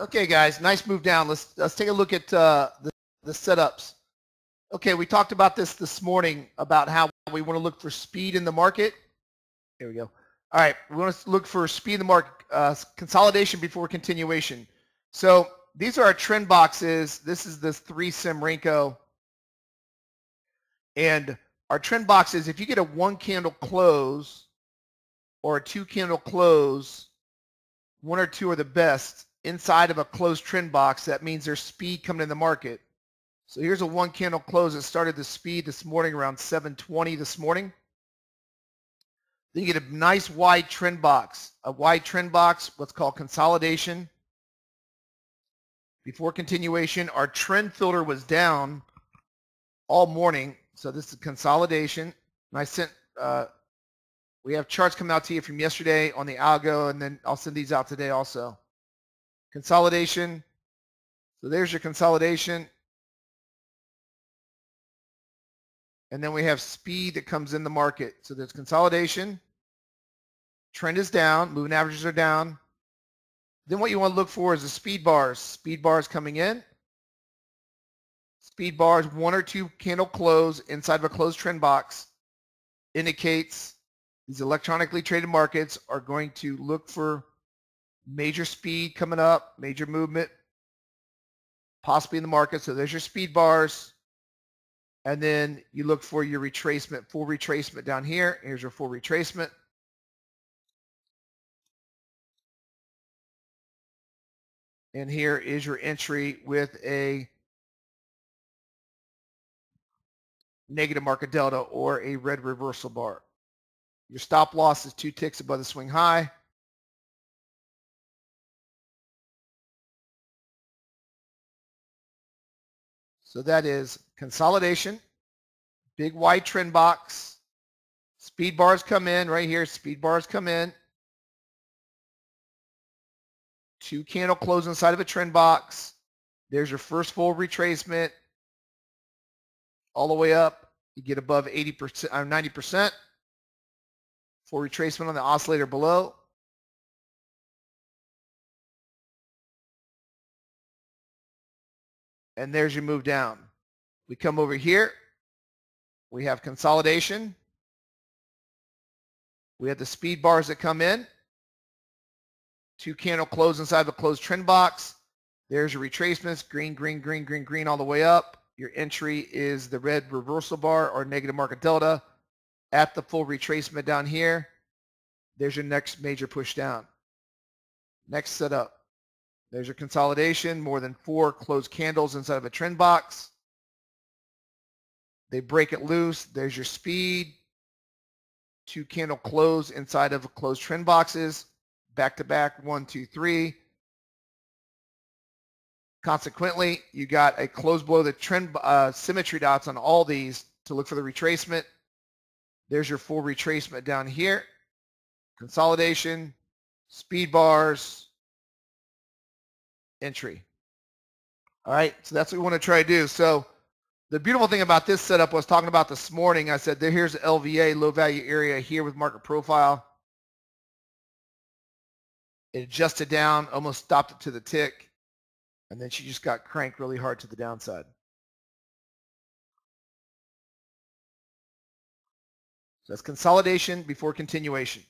Okay, guys, nice move down. Let's let's take a look at uh, the the setups. Okay, we talked about this this morning about how we want to look for speed in the market. Here we go. All right, we want to look for speed in the market, uh, consolidation before continuation. So these are our trend boxes. This is this three sim Renko. And our trend boxes, if you get a one candle close or a two candle close, one or two are the best inside of a closed trend box. That means there's speed coming in the market. So here's a one candle close that started the speed this morning around 720 this morning. Then you get a nice wide trend box. A wide trend box, what's called consolidation. Before continuation, our trend filter was down all morning. So this is consolidation. And I sent, uh, we have charts coming out to you from yesterday on the algo, and then I'll send these out today also. Consolidation. So there's your consolidation. And then we have speed that comes in the market. So there's consolidation. Trend is down. Moving averages are down. Then what you want to look for is the speed bars. Speed bars coming in. Speed bars, one or two candle close inside of a closed trend box indicates these electronically traded markets are going to look for major speed coming up, major movement, possibly in the market. So there's your speed bars. And then you look for your retracement, full retracement down here. Here's your full retracement. And here is your entry with a negative market delta or a red reversal bar. Your stop loss is two ticks above the swing high. So that is consolidation, big white trend box, speed bars come in right here, speed bars come in, two candle close inside of a trend box. There's your first full retracement all the way up. You get above 80% or 90% for retracement on the oscillator below. And there's your move down. We come over here. We have consolidation. We have the speed bars that come in two candle close inside the closed trend box. There's your retracements, green, green, green, green, green all the way up. Your entry is the red reversal bar or negative market delta at the full retracement down here. There's your next major push down. Next setup. There's your consolidation, more than four closed candles inside of a trend box. They break it loose. There's your speed. Two candle close inside of closed trend boxes back to back, one, two, three. Consequently, you got a close below the trend uh, symmetry dots on all these to look for the retracement. There's your full retracement down here. Consolidation, speed bars, entry. All right, so that's what we want to try to do. So the beautiful thing about this setup I was talking about this morning. I said, there, here's the LVA, low value area here with market profile. It adjusted down, almost stopped it to the tick, and then she just got cranked really hard to the downside. So that's consolidation before continuation.